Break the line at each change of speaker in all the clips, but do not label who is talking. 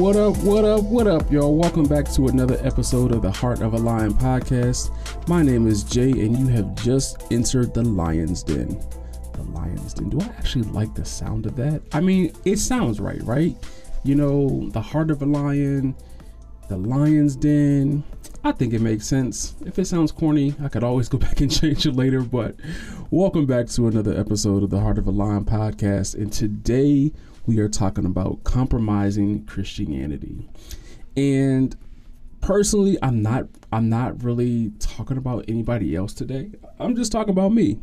What up, what up, what up, y'all? Welcome back to another episode of the Heart of a Lion podcast. My name is Jay, and you have just entered the Lion's Den. The Lion's Den. Do I actually like the sound of that? I mean, it sounds right, right? You know, the Heart of a Lion, the Lion's Den. I think it makes sense. If it sounds corny, I could always go back and change it later. But welcome back to another episode of the Heart of a Lion podcast. And today, we are talking about compromising Christianity. And personally, I'm not I'm not really talking about anybody else today. I'm just talking about me.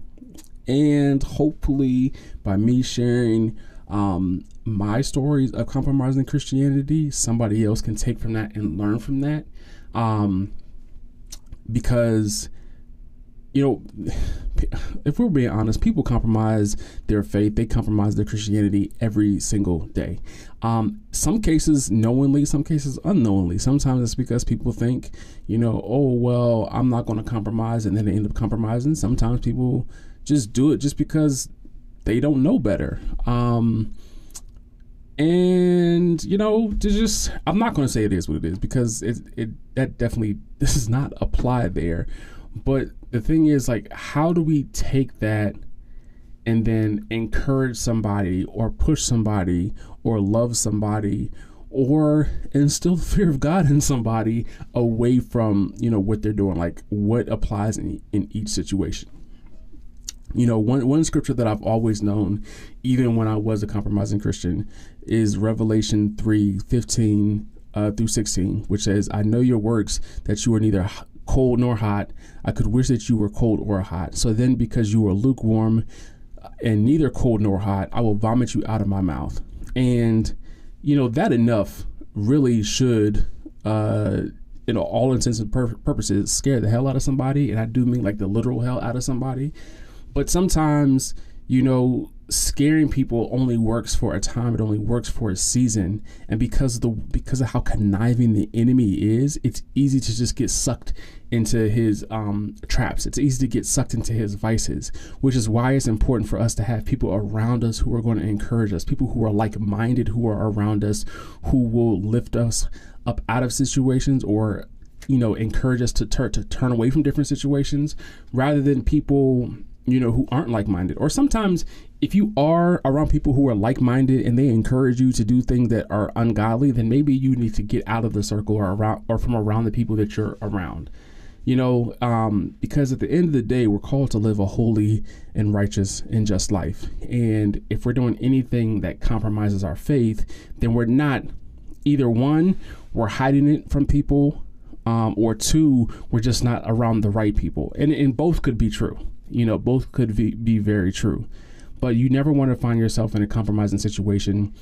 And hopefully by me sharing um, my stories of compromising Christianity, somebody else can take from that and learn from that. Um, because you know, if we're being honest, people compromise their faith. They compromise their Christianity every single day. Um, some cases knowingly, some cases unknowingly. Sometimes it's because people think, you know, oh well, I'm not going to compromise, and then they end up compromising. Sometimes people just do it just because they don't know better. Um, and you know, to just I'm not going to say it is what it is because it it that definitely this is not applied there. But the thing is, like, how do we take that and then encourage somebody or push somebody or love somebody or instill the fear of God in somebody away from, you know, what they're doing, like what applies in, in each situation? You know, one, one scripture that I've always known, even when I was a compromising Christian, is Revelation 3 15 uh, through 16, which says, I know your works, that you are neither cold nor hot. I could wish that you were cold or hot. So then, because you are lukewarm and neither cold nor hot, I will vomit you out of my mouth. And, you know, that enough really should, uh, you know, all intents and pur- purposes, scare the hell out of somebody. And I do mean like the literal hell out of somebody. But sometimes, you know, scaring people only works for a time it only works for a season. And because of the because of how conniving the enemy is it's easy to just get sucked into his um, traps. It's easy to get sucked into his vices which is why it's important for us to have people around us who are going to encourage us people who are like-minded who are around us who will lift us up out of situations or you know encourage us to, tur- to turn away from different situations rather than people you know, who aren't like minded. Or sometimes if you are around people who are like minded and they encourage you to do things that are ungodly, then maybe you need to get out of the circle or around or from around the people that you're around. You know, um, because at the end of the day, we're called to live a holy and righteous and just life. And if we're doing anything that compromises our faith, then we're not either one, we're hiding it from people, um, or two, we're just not around the right people. And, and both could be true. You know, both could be, be very true. But you never want to find yourself in a compromising situation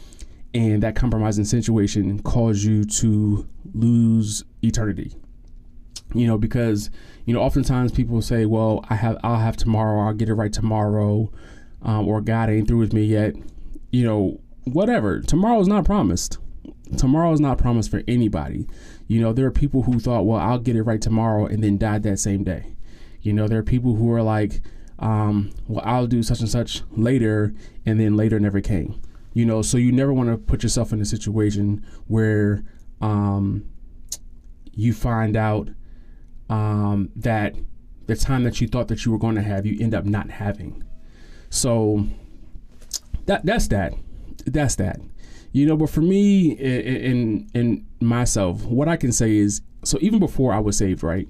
and that compromising situation cause you to lose eternity. You know, because, you know, oftentimes people say, well, I have, I'll have tomorrow, I'll get it right tomorrow, um, or God ain't through with me yet. You know, whatever. Tomorrow is not promised. Tomorrow is not promised for anybody. You know, there are people who thought, well, I'll get it right tomorrow and then died that same day. You know, there are people who are like, um, well, I'll do such and such later, and then later never came. You know, so you never want to put yourself in a situation where um, you find out um, that the time that you thought that you were going to have, you end up not having. So that that's that. That's that. You know, but for me and and myself, what I can say is, so even before I was saved, right?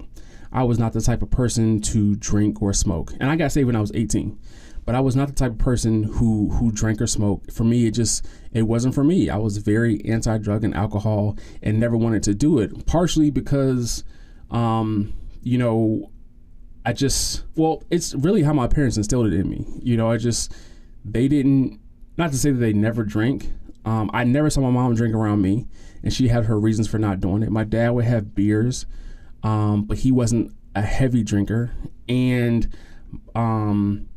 I was not the type of person to drink or smoke. And I got saved when I was 18. But I was not the type of person who who drank or smoked. For me, it just it wasn't for me. I was very anti-drug and alcohol and never wanted to do it. Partially because um, you know, I just well, it's really how my parents instilled it in me. You know, I just they didn't not to say that they never drink. Um, I never saw my mom drink around me, and she had her reasons for not doing it. My dad would have beers um, but he wasn't a heavy drinker. And um,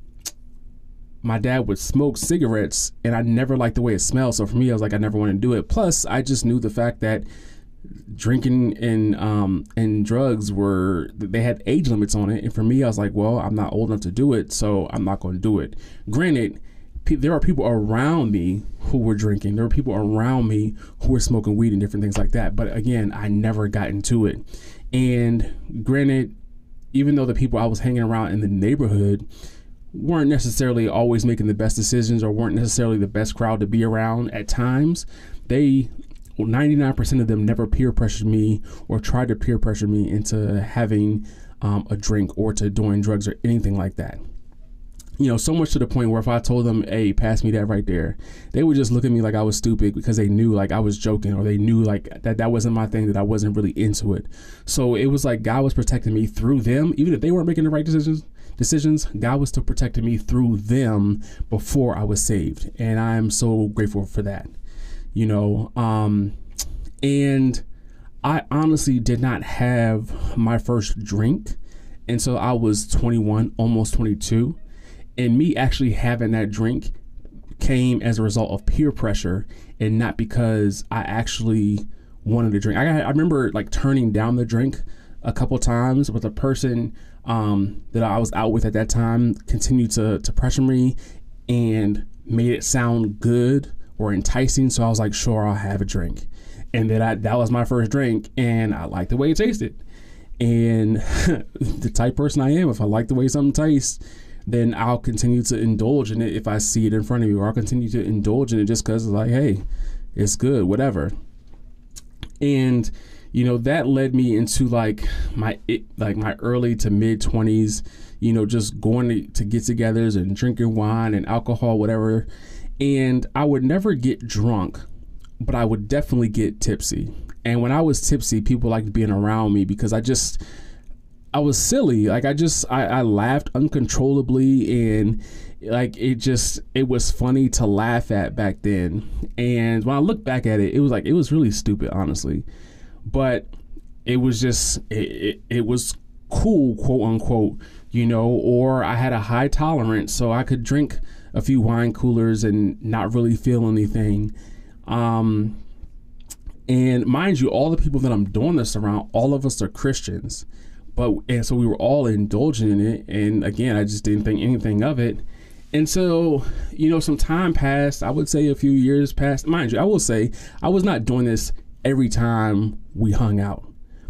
my dad would smoke cigarettes, and I never liked the way it smelled. So for me, I was like, I never want to do it. Plus, I just knew the fact that drinking and um, and drugs were they had age limits on it, and for me, I was like, well, I'm not old enough to do it, so I'm not going to do it. Granted there are people around me who were drinking. There were people around me who were smoking weed and different things like that. But again, I never got into it. And granted, even though the people I was hanging around in the neighborhood weren't necessarily always making the best decisions or weren't necessarily the best crowd to be around at times, they 99% of them never peer pressured me or tried to peer pressure me into having um, a drink or to doing drugs or anything like that. You know, so much to the point where if I told them, hey, pass me that right there, they would just look at me like I was stupid because they knew like I was joking or they knew like that that wasn't my thing, that I wasn't really into it. So it was like God was protecting me through them, even if they weren't making the right decisions decisions, God was still protecting me through them before I was saved. And I'm so grateful for that. You know, um, and I honestly did not have my first drink until I was 21, almost 22. And me actually having that drink came as a result of peer pressure and not because I actually wanted to drink. I, I remember like turning down the drink a couple times, but the person um, that I was out with at that time continued to, to pressure me and made it sound good or enticing. So I was like, sure, I'll have a drink and then I that was my first drink, and I liked the way it tasted. And the type person I am, if I like the way something tastes, then I'll continue to indulge in it if I see it in front of me, or I'll continue to indulge in it just because like, hey, it's good, whatever. And you know that led me into like my like my early to mid 20s you know just going to, to get-togethers and drinking wine and alcohol whatever and i would never get drunk but I would definitely get tipsy. And when I was tipsy, people liked being around me because I just I was silly. Like I just I, I laughed uncontrollably and like it just it was funny to laugh at back then. And when I look back at it, it was like it was really stupid, honestly. But it was just it, it, it was cool, quote unquote, you know, or I had a high tolerance so I could drink a few wine coolers and not really feel anything. Um, and mind you, all the people that I'm doing this around, all of us are Christians. But and so we were all indulging in it. And again, I just didn't think anything of it. And so, you know, some time passed. I would say a few years passed. Mind you, I will say I was not doing this every time we hung out.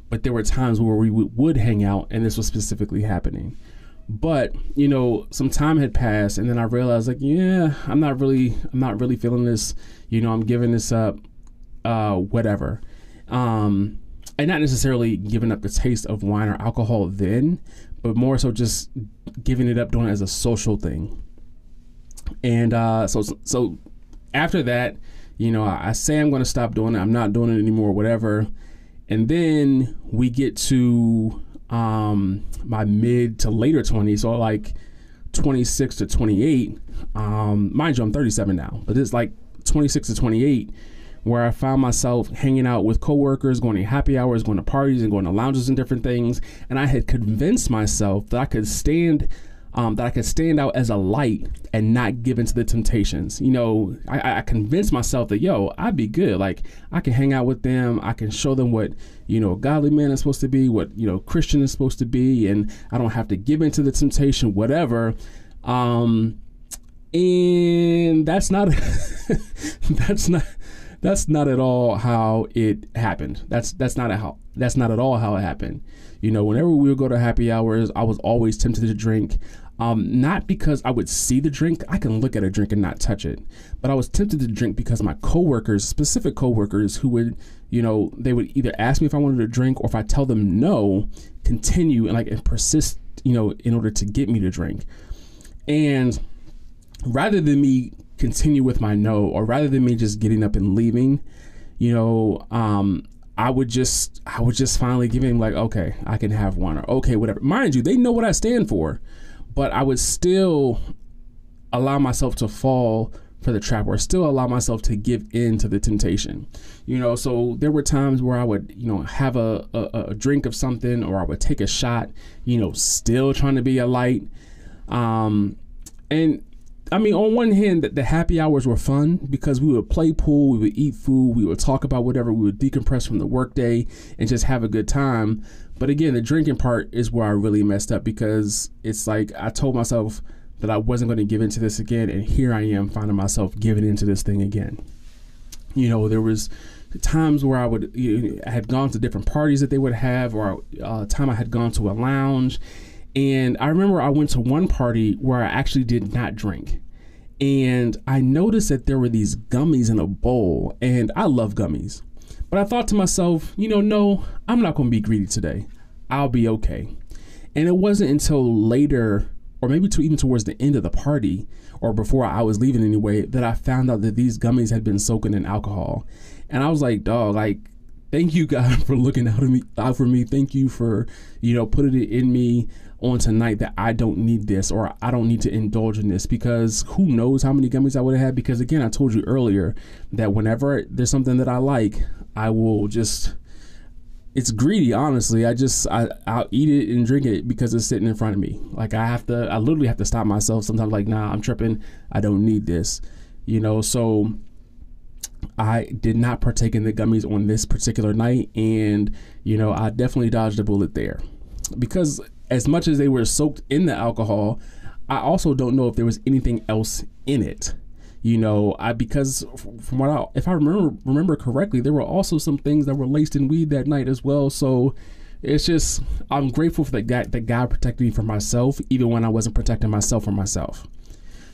But there were times where we would hang out and this was specifically happening. But, you know, some time had passed and then I realized like, yeah, I'm not really I'm not really feeling this you know, I'm giving this up, uh, whatever. Um, and not necessarily giving up the taste of wine or alcohol then, but more so just giving it up, doing it as a social thing. And uh, so, so after that, you know, I, I say I'm going to stop doing it. I'm not doing it anymore, whatever. And then we get to um, my mid to later 20s, so like 26 to 28. Um, mind you, I'm 37 now, but it's like 26 to 28 where I found myself hanging out with coworkers, going to happy hours, going to parties, and going to lounges and different things. And I had convinced myself that I could stand, um, that I could stand out as a light and not give into the temptations. You know, I, I convinced myself that yo, I'd be good. Like I can hang out with them. I can show them what you know, a godly man is supposed to be, what you know, Christian is supposed to be, and I don't have to give into the temptation, whatever. Um, and that's not that's not that's not at all how it happened. That's that's not how that's not at all how it happened. You know, whenever we would go to happy hours, I was always tempted to drink. Um, not because I would see the drink, I can look at a drink and not touch it, but I was tempted to drink because my coworkers, specific coworkers, who would, you know, they would either ask me if I wanted to drink or if I tell them no, continue and like and persist, you know, in order to get me to drink. And rather than me continue with my no, or rather than me just getting up and leaving, you know, um, I would just I would just finally give him like, okay, I can have one or okay, whatever. Mind you, they know what I stand for, but I would still allow myself to fall for the trap or still allow myself to give in to the temptation. You know, so there were times where I would, you know, have a, a, a drink of something or I would take a shot, you know, still trying to be a light. Um, and I mean, on one hand, the, the happy hours were fun because we would play pool, we would eat food, we would talk about whatever, we would decompress from the workday and just have a good time. But again, the drinking part is where I really messed up because it's like I told myself that I wasn't going to give into this again, and here I am finding myself giving into this thing again. You know, there was times where I would you know, I had gone to different parties that they would have, or uh, time I had gone to a lounge, and I remember I went to one party where I actually did not drink. And I noticed that there were these gummies in a bowl, and I love gummies. But I thought to myself, you know, no, I'm not going to be greedy today. I'll be okay. And it wasn't until later or maybe to even towards the end of the party or before I was leaving anyway, that I found out that these gummies had been soaking in alcohol. And I was like, dog, like, thank you God for looking out me out for me. Thank you for, you know, putting it in me on tonight that I don't need this or I don't need to indulge in this because who knows how many gummies I would have had because again I told you earlier that whenever there's something that I like, I will just it's greedy honestly. I just I, i'll eat it and drink it because it's sitting in front of me. Like i have to i literally have to stop myself sometimes like nah i'm tripping. I don't need this you know? So i did not partake in the gummies on this particular night and you know i definitely dodged a bullet there because as much as they were soaked in the alcohol i also don't know if there was anything else in it. You know i because from what i if i remember remember correctly there were also some things that were laced in weed that night as well. So it's just i'm grateful for that guy that god protected me from myself even when i wasn't protecting myself from myself.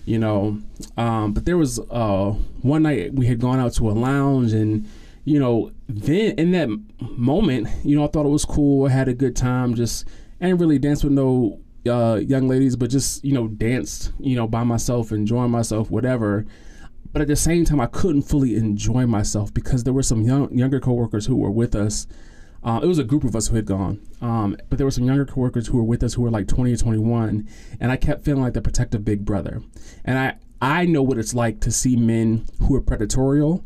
You know um, but there was uh, one night we had gone out to a lounge and you know then in that moment you know i thought it was cool i had a good time just I didn't really dance with no uh, young ladies, but just you know danced, you know, by myself, enjoying myself, whatever. But at the same time, I couldn't fully enjoy myself because there were some young younger coworkers who were with us. Uh, it was a group of us who had gone, um, but there were some younger coworkers who were with us who were like 20 or 21, and I kept feeling like the protective big brother. And I I know what it's like to see men who are predatorial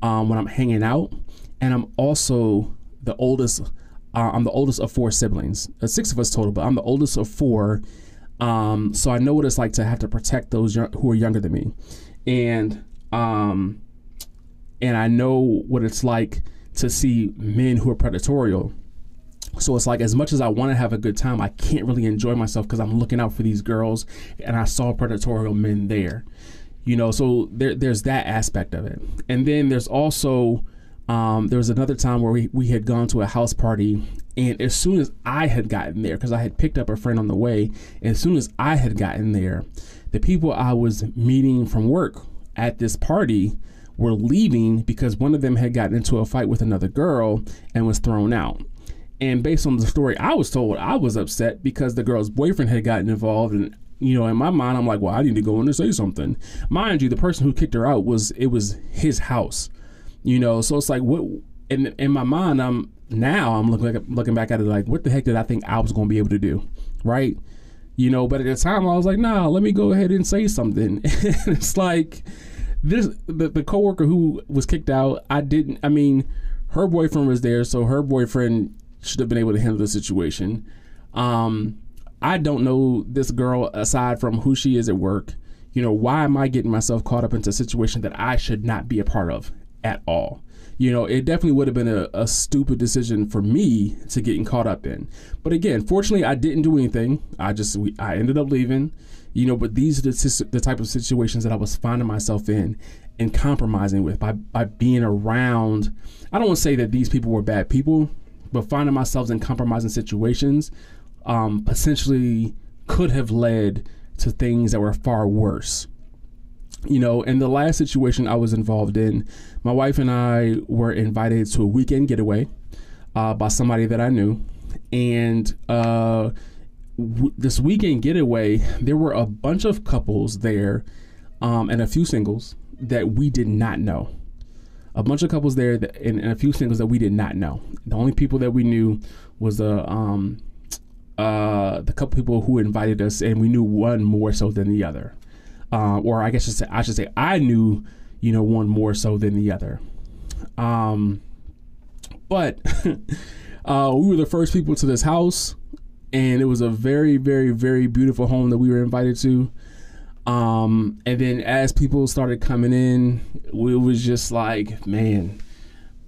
um, when I'm hanging out, and I'm also the oldest uh, I'm the oldest of four siblings, uh, six of us total, but I'm the oldest of four. Um, so I know what it's like to have to protect those young, who are younger than me, and um, and I know what it's like to see men who are predatorial. So it's like as much as I want to have a good time, I can't really enjoy myself because I'm looking out for these girls, and I saw predatorial men there. You know, so there, there's that aspect of it, and then there's also um, there was another time where we, we had gone to a house party, and as soon as I had gotten there, because I had picked up a friend on the way, as soon as I had gotten there, the people I was meeting from work at this party were leaving because one of them had gotten into a fight with another girl and was thrown out. And based on the story I was told, I was upset because the girl's boyfriend had gotten involved and you know, in my mind, I'm like, well, I need to go in and say something. Mind you, the person who kicked her out was it was his house. You know, so it's like what in in my mind, I'm now I'm looking looking back at it like, what the heck did I think I was going to be able to do, right? You know, but at the time I was like, nah, let me go ahead and say something. it's like this the, the coworker who was kicked out. I didn't. I mean, her boyfriend was there, so her boyfriend should have been able to handle the situation. Um, I don't know this girl aside from who she is at work. You know, why am I getting myself caught up into a situation that I should not be a part of? At all. You know, it definitely would have been a, a stupid decision for me to getting caught up in. But again, fortunately, I didn't do anything. I just we, I ended up leaving. You know, but these are the, the type of situations that I was finding myself in and compromising with by by being around. I don't want to say that these people were bad people, but finding myself in compromising situations um, potentially could have led to things that were far worse you know, in the last situation I was involved in, my wife and I were invited to a weekend getaway uh, by somebody that I knew. And uh, w- this weekend getaway, there were a bunch of couples there um, and a few singles that we did not know. A bunch of couples there that, and, and, a few singles that we did not know. The only people that we knew was the um, uh, the couple people who invited us, and we knew one more so than the other uh, or I guess I should, say, I should say I knew, you know, one more so than the other. Um, but uh, we were the first people to this house, and it was a very, very, very beautiful home that we were invited to. Um, and then as people started coming in, it was just like, man,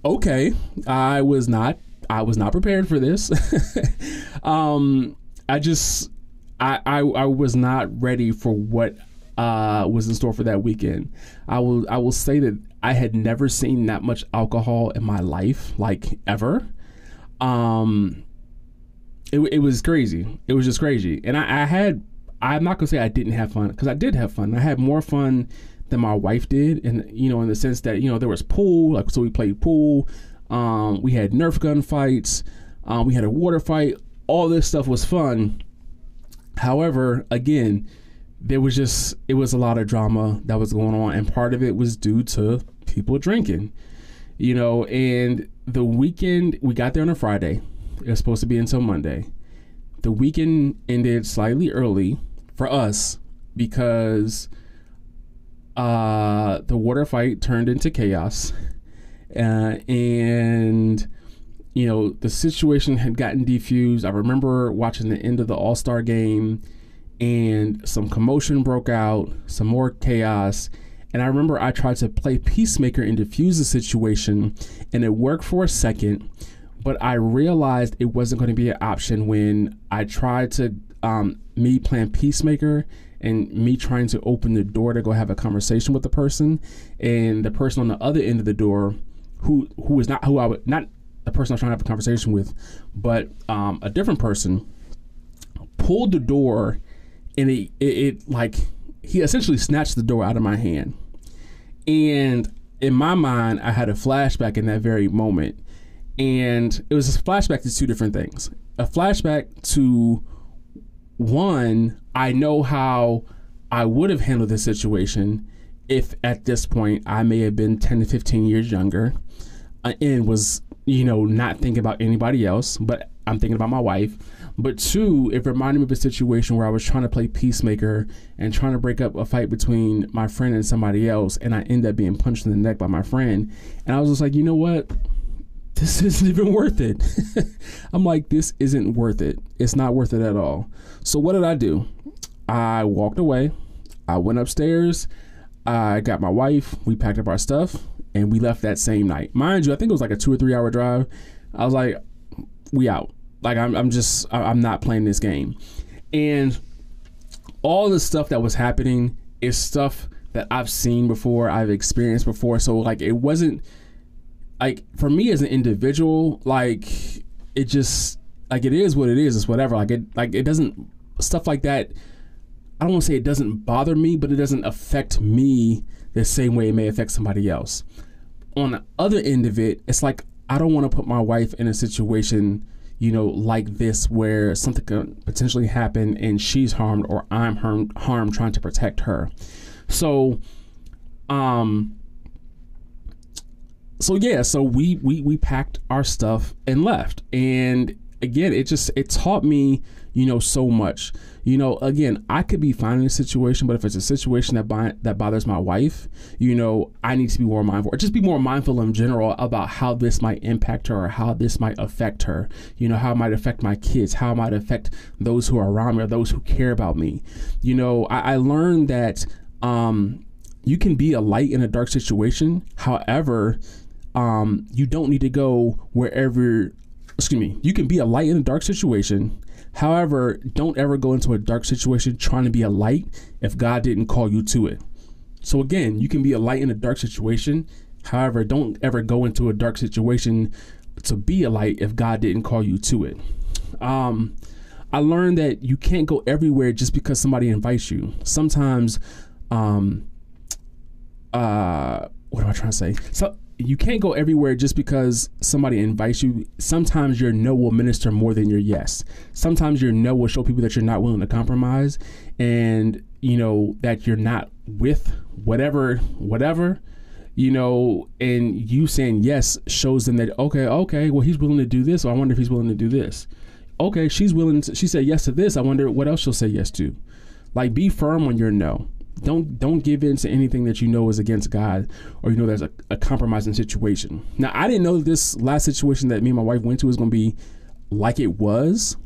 okay, I was not, I was not prepared for this. um, I just I, I I was not ready for what uh, was in store for that weekend. I will I will say that I had never seen that much alcohol in my life, like ever. Um, it, it was crazy. It was just crazy, and I, I had. I'm not gonna say I didn't have fun because I did have fun. I had more fun than my wife did, and you know, in the sense that you know there was pool, like so we played pool. Um, we had Nerf gun fights. Um, we had a water fight. All this stuff was fun. However, again, there was just it was a lot of drama that was going on, and part of it was due to people drinking. You know, and the weekend we got there on a Friday. It was supposed to be until Monday. The weekend ended slightly early for us because uh, the water fight turned into chaos, uh, and you know the situation had gotten defused. I remember watching the end of the All Star game, and some commotion broke out, some more chaos. And I remember I tried to play peacemaker and defuse the situation, and it worked for a second. But I realized it wasn't going to be an option when I tried to um, me playing peacemaker and me trying to open the door to go have a conversation with the person, and the person on the other end of the door, who who is not who I would not the person I was trying to have a conversation with, but um, a different person, pulled the door, and it, it, it like he essentially snatched the door out of my hand, and in my mind, I had a flashback in that very moment, and it was a flashback to two different things. A flashback to one, I know how I would have handled this situation if at this point I may have been 10 to 15 years younger uh, and was, you know, not thinking about anybody else, but I'm thinking about my wife. But two, it reminded me of a situation where I was trying to play peacemaker and trying to break up a fight between my friend and somebody else, and I end up being punched in the neck by my friend. And I was just like, you know what? this isn't even worth it. I'm like, this isn't worth it. It's not worth it at all. So what did I do? I walked away. I went upstairs. I got my wife. We packed up our stuff and we left that same night. Mind you, I think it was like a two or three hour drive. I was like, we out. Like I'm, I'm just, I'm not playing this game. And all the stuff that was happening is stuff that I've seen before, I've experienced before. So like, it wasn't like for me as an individual, like it just like it is what it is. It's whatever. Like it like it doesn't stuff like that. I don't want to say it doesn't bother me, but it doesn't affect me the same way it may affect somebody else. On the other end of it, it's like I don't want to put my wife in a situation, you know, like this where something could potentially happen and she's harmed or I'm harmed, harmed trying to protect her. So, um, so yeah, so we we we packed our stuff and left. And again, it just it taught me, you know, so much. You know, again, I could be fine in a situation, but if it's a situation that that bothers my wife, you know, I need to be more mindful, or just be more mindful in general about how this might impact her, or how this might affect her. You know, how it might affect my kids, how it might affect those who are around me, or those who care about me. You know, I, I learned that um, you can be a light in a dark situation. However, um, you don't need to go wherever. Excuse me. You can be a light in a dark situation. However, don't ever go into a dark situation trying to be a light if God didn't call you to it. So again, you can be a light in a dark situation. However, don't ever go into a dark situation to be a light if God didn't call you to it. Um, I learned that you can't go everywhere just because somebody invites you. Sometimes, um, uh, what am I trying to say? So you can't go everywhere just because somebody invites you. Sometimes your no will minister more than your yes. Sometimes your no will show people that you're not willing to compromise and you know that you're not with whatever whatever you know and you saying yes shows them that okay okay well he's willing to do this so i wonder if he's willing to do this okay she's willing to she said yes to this i wonder what else she'll say yes to like be firm on your no don't don't give in to anything that you know is against God or you know there's a, a compromising situation. Now I didn't know this last situation that me and my wife went to was going to be like it was,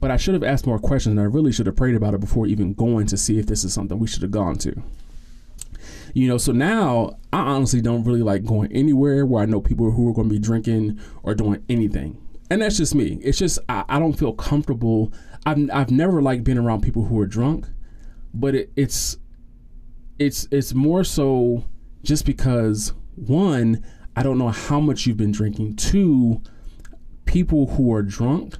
but I should have asked more questions and I really should have prayed about it before even going to see if this is something we should have gone to. You know, so now I honestly don't really like going anywhere where I know people who are going to be drinking or doing anything. and that's just me. It's just I, I don't feel comfortable. I've I've never liked being around people who are drunk, but it, it's it's it's more so just because one I don't know how much you've been drinking. Two, people who are drunk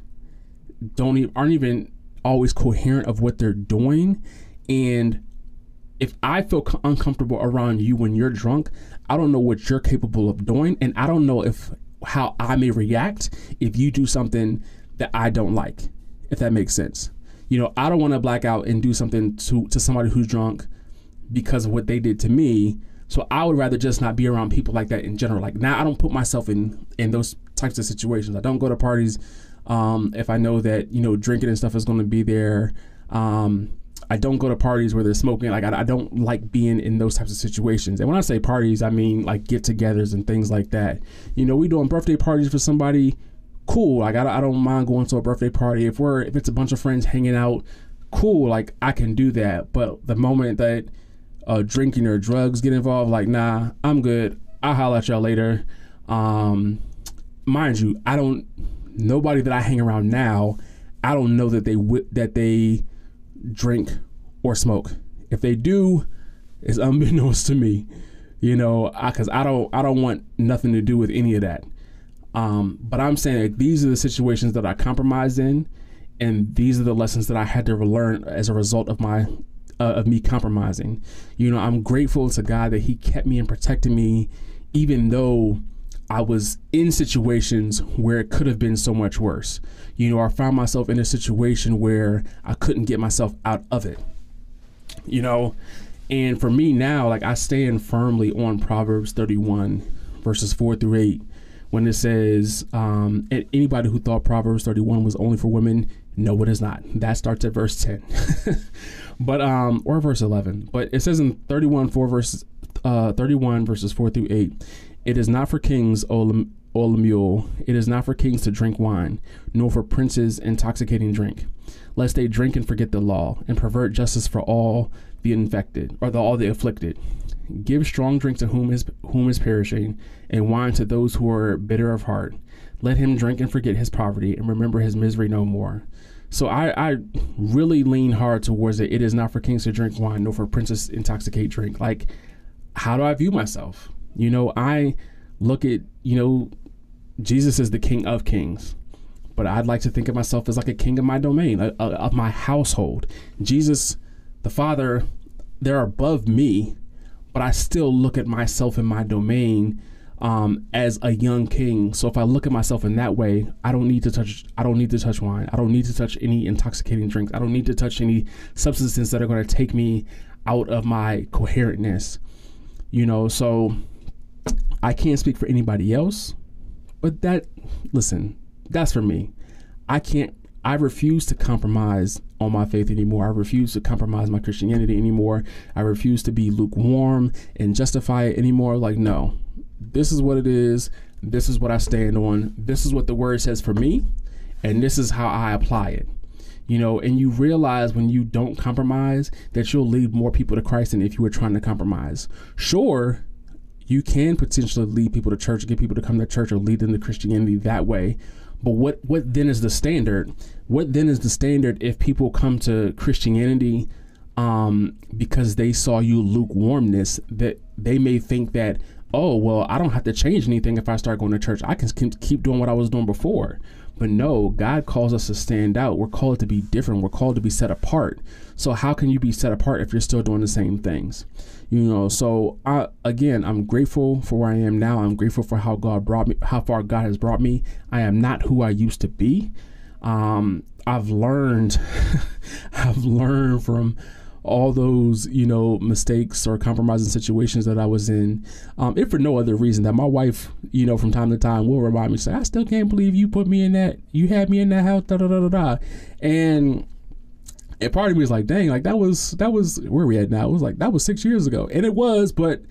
don't even, aren't even always coherent of what they're doing, and if I feel uncomfortable around you when you're drunk, I don't know what you're capable of doing, and I don't know if how I may react if you do something that I don't like, if that makes sense. You know, I don't want to black out and do something to to somebody who's drunk because of what they did to me. So I would rather just not be around people like that in general. Like now, I don't put myself in in those types of situations. I don't go to parties um, if I know that you know drinking and stuff is going to be there. Um, I don't go to parties where they're smoking. Like I, I, don't like being in those types of situations. And when I say parties, I mean like get-togethers and things like that. You know, we doing birthday parties for somebody. Cool. Like I, I don't mind going to a birthday party if we're if it's a bunch of friends hanging out. Cool. Like I can do that. But the moment that uh, drinking or drugs get involved, like nah, I'm good. I'll holler at y'all later. Um, mind you, I don't. Nobody that I hang around now, I don't know that they w- that they drink or smoke. If they do, it's unbeknownst to me, you know, I, I, don't I don't want nothing to do with any of that. Um, but I'm saying like, these are the situations that I compromised in, and these are the lessons that I had to learn as a result of my uh, of me compromising. You know, I'm grateful to God that He kept me and protected me, even though I was in situations where it could have been so much worse. You know, I found myself in a situation where I couldn't get myself out of it. You know, and for me now, like I stand firmly on Proverbs 31, verses 4 through 8, when it says, um, anybody who thought Proverbs 31 was only for women, no, it is not. That starts at verse 10. but, um, or verse 11. But it says in 31, 4 verses, uh, 31 verses 4 through 8 it is not for kings, O, Lemuel. It is not for kings to drink wine, nor for princes intoxicating drink, lest they drink and forget the law, and pervert justice for all the infected, or the, all the afflicted. Give strong drink to whom is whom is perishing, and wine to those who are bitter of heart. Let him drink and forget his poverty, and remember his misery no more. So I, I really lean hard towards it. It is not for kings to drink wine, nor for princes intoxicate drink. Like, how do I view myself? You know, I look at, you know, Jesus is the king of kings, but I'd like to think of myself as like a king of my domain, a, a, of my household. Jesus, the Father, they're above me, but I still look at myself in my domain um, as a young king. So if I look at myself in that way, I don't need to touch. I don't need to touch wine. I don't need to touch any intoxicating drinks. I don't need to touch any substances that are going to take me out of my coherentness. You know, so I can't speak for anybody else, but that, listen, that's for me. I can't, I refuse to compromise on my faith anymore. I refuse to compromise my Christianity anymore. I refuse to be lukewarm and justify it anymore. Like, no, this is what it is. This is what I stand on. This is what the word says for me. And this is how I apply it you know, and you realize when you don't compromise that you'll lead more people to Christ than if you were trying to compromise. Sure, you can potentially lead people to church, get people to come to church, or lead them to Christianity that way. But what what then is the standard? What then is the standard if people come to Christianity um, because they saw you lukewarmness? That they may think that oh well, I don't have to change anything if I start going to church. I can keep doing what I was doing before. But no, God calls us to stand out. We're called to be different. We're called to be set apart. So how can you be set apart if you're still doing the same things? You know, so I again, I'm grateful for where I am now. I'm grateful for how God brought me, how far God has brought me. I am not who I used to be. Um, I've learned, I've learned from all those you know mistakes or compromising situations that I was in, um, if for no other reason that my wife you know from time to time will remind me say I still can't believe you put me in that you had me in that house da da da da da, and and part of me was like dang like that was that was where we at now? It was like that was six years ago. And it was but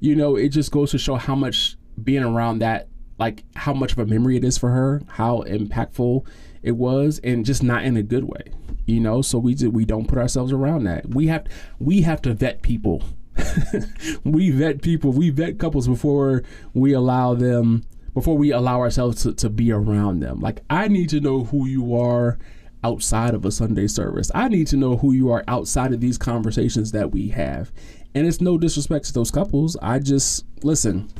you know it just goes to show how much being around that like how much of a memory it is for her how impactful it was and just not in a good way you know so we we don't put ourselves around that we have we have to vet people we vet people we vet couples before we allow them before we allow ourselves to, to be around them. Like I need to know who you are outside of a Sunday service. I need to know who you are outside of these conversations that we have. And it's no disrespect to those couples. I just listen.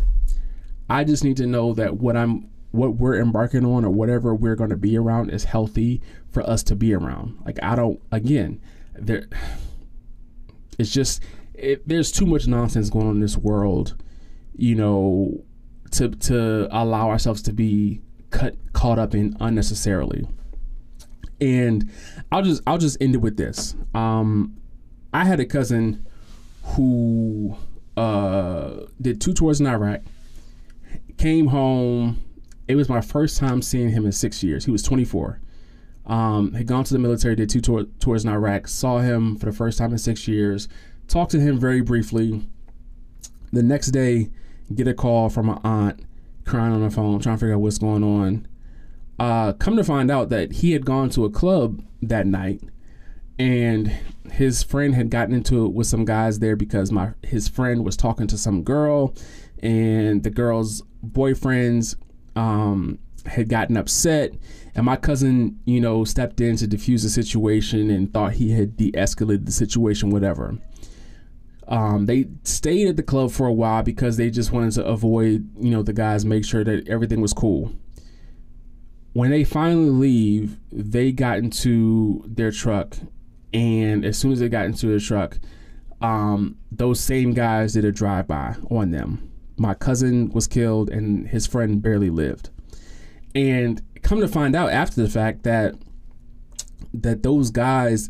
I just need to know that what I'm what we're embarking on or whatever we're going to be around is healthy for us to be around. Like I don't again, there it's just it, there's too much nonsense going on in this world, you know, to to allow ourselves to be cut caught up in unnecessarily. And I'll just I'll just end it with this. Um, I had a cousin who uh, did two tours in Iraq, came home. It was my first time seeing him in six years. He was 24. Um, had gone to the military, did two tour, tours in Iraq, saw him for the first time in six years, talked to him very briefly. The next day, get a call from my aunt crying on the phone, trying to figure out what's going on. Uh, come to find out that he had gone to a club that night and his friend had gotten into it with some guys there because my his friend was talking to some girl and the girl's boyfriends um, had gotten upset and my cousin you know stepped in to defuse the situation and thought he had de-escalated the situation whatever um, they stayed at the club for a while because they just wanted to avoid you know the guys make sure that everything was cool when they finally leave they got into their truck and as soon as they got into the truck, um, those same guys did a drive by on them. My cousin was killed, and his friend barely lived. And come to find out after the fact that that those guys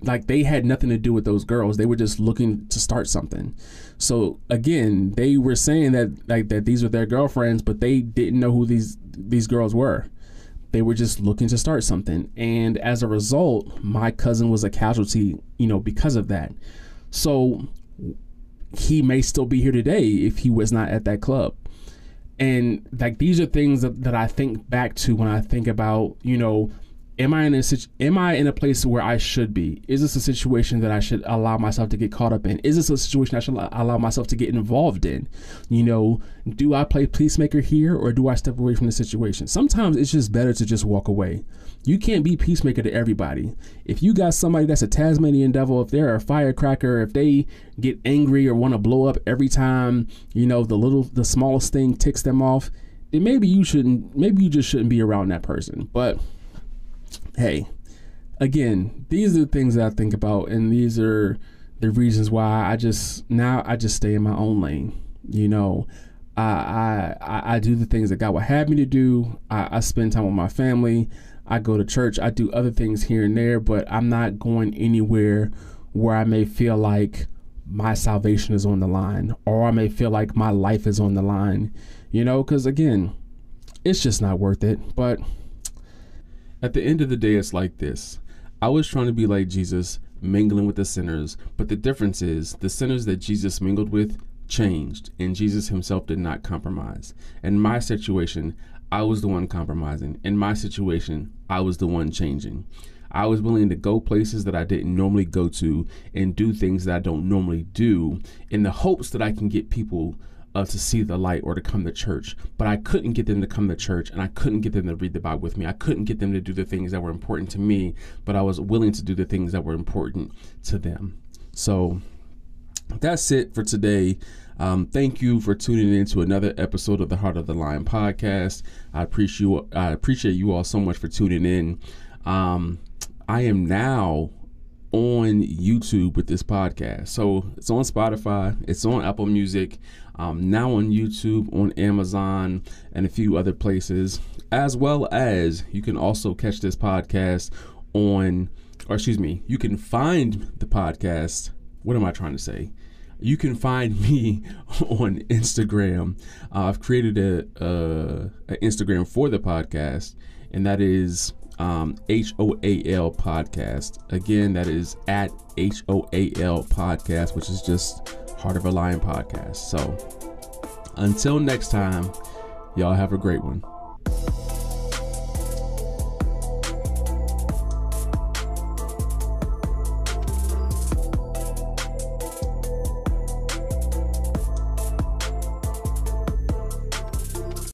like they had nothing to do with those girls they were just looking to start something so again they were saying that like that these were their girlfriends but they didn't know who these these girls were they were just looking to start something. And as a result, my cousin was a casualty, you know, because of that. So he may still be here today if he was not at that club. And like these are things that, that I think back to when I think about, you know, am I in a am I in a place where I should be? Is this a situation that I should allow myself to get caught up in? Is this a situation I should allow myself to get involved in? You know, do I play peacemaker here or do I step away from the situation? Sometimes it's just better to just walk away. You can't be peacemaker to everybody. If you got somebody that's a Tasmanian devil, if they're a firecracker, if they get angry or want to blow up every time, you know, the little the smallest thing ticks them off, then maybe you shouldn't maybe you just shouldn't be around that person. But hey, again, these are the things that I think about, and these are the reasons why I just now I just stay in my own lane. You know, I I I do the things that God would have me to do. I, I spend time with my family. I go to church. I do other things here and there, but I'm not going anywhere where I may feel like my salvation is on the line, or I may feel like my life is on the line. You know, because again, it's just not worth it. But at the end of the day, it's like this I was trying to be like Jesus, mingling with the sinners, but the difference is the sinners that Jesus mingled with changed, and Jesus himself did not compromise. In my situation, I was the one compromising. In my situation, I was the one changing. I was willing to go places that I didn't normally go to and do things that I don't normally do in the hopes that I can get people uh, to see the light or to come to church, but I couldn't get them to come to church and I couldn't get them to read the Bible with me. I couldn't get them to do the things that were important to me, but I was willing to do the things that were important to them. So that's it for today. Um, thank you for tuning in to another episode of the Heart of the Lion podcast. I appreciate you, I appreciate you all so much for tuning in. Um, I am now on YouTube with this podcast. So it's on Spotify, it's on Apple Music, um, now on YouTube, on Amazon, and a few other places, as well as you can also catch this podcast on, or excuse me, you can find the podcast. What am I trying to say? You can find me on Instagram. Uh, I've created a, a, a Instagram for the podcast, and that is um, H O A L podcast. Again, that is at H O A L podcast, which is just Heart of a Lion podcast. So until next time, y'all have a great one.